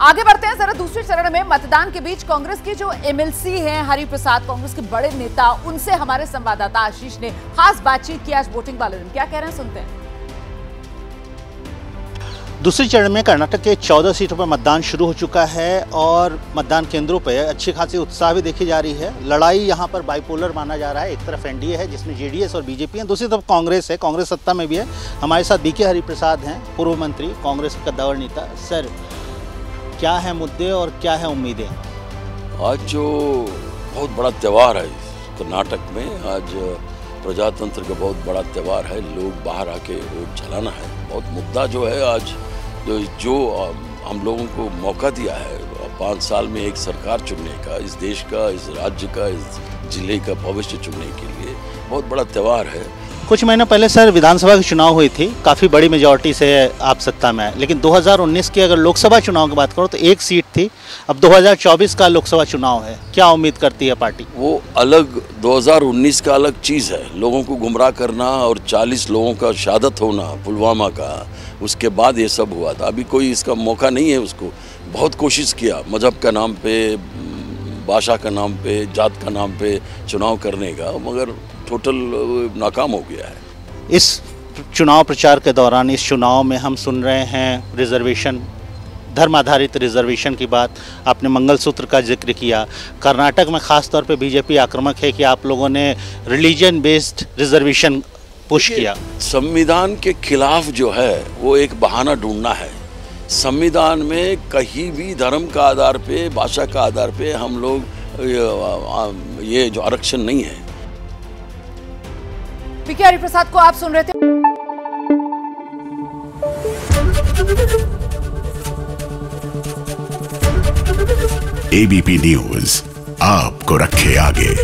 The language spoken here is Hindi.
आगे बढ़ते हैं, जरा दूसरे चरण में मतदान के बीच कांग्रेस के जो एमएलसी हैं हरि प्रसाद कांग्रेस के बड़े नेता, उनसे हमारे संवाददाता आशीष ने खास बातचीत की आज वोटिंग वाले दिन। क्या कह रहे हैं, सुनते हैं। दूसरे चरण में कर्नाटक के 14 सीटों पर मतदान शुरू हो चुका है और मतदान केंद्रों पर अच्छी खासी उत्साह भी देखी जा रही है। लड़ाई यहाँ पर बाइपोलर माना जा रहा है, एक तरफ़ एनडीए है, जिसमें जेडीएस और बीजेपी है, दूसरी तरफ़ कांग्रेस है, कांग्रेस सत्ता में भी है। हमारे साथ बीके हरिप्रसाद हैं, पूर्व मंत्री, कांग्रेस का कद्दावर नेता, सर क्या है मुद्दे और क्या है उम्मीदें? आज जो बहुत बड़ा त्यौहार है कर्नाटक में, आज प्रजातंत्र का बहुत बड़ा त्यौहार है, लोग बाहर आके वोट चलाना है। बहुत मुद्दा जो है आज, जो जो हम लोगों को मौका दिया है पाँच साल में एक सरकार चुनने का, इस देश का, इस राज्य का, इस ज़िले का भविष्य चुनने के लिए बहुत बड़ा त्यौहार है। कुछ महीनों पहले सर विधानसभा की चुनाव हुई थी। काफ़ी बड़ी मेजोरिटी से आप सत्ता में आए। लेकिन 2019 की अगर लोकसभा चुनाव की बात करो तो एक सीट थी। अब 2024 का लोकसभा चुनाव है। क्या उम्मीद करती है पार्टी? वो अलग 2019 का अलग चीज़ है। लोगों को गुमराह करना और 40 लोगों का शहादत होना, पुलवामा का, उसके बाद ये सब हुआ था। अभी कोई इसका मौका नहीं है उसको। बहुत कोशिश किया। मज़हब का नाम पे भाषा का नाम पे जात का नाम पे चुनाव करने का मगर टोटल नाकाम हो गया है। इस चुनाव प्रचार के दौरान इस चुनाव में हम सुन रहे हैं रिजर्वेशन धर्म आधारित रिजर्वेशन की बात। आपने मंगलसूत्र का ज़िक्र किया। कर्नाटक में खास तौर पे बीजेपी आक्रामक है कि आप लोगों ने रिलीजन बेस्ड रिजर्वेशन पुश किया। संविधान के खिलाफ जो है वो एक बहाना ढूंढना है। संविधान में कहीं भी धर्म का आधार पे भाषा का आधार पे हम लोग ये जो आरक्षण नहीं है। पीके हरिप्रसाद को आप सुन रहे थे। एबीपी न्यूज़ आपको रखे आगे।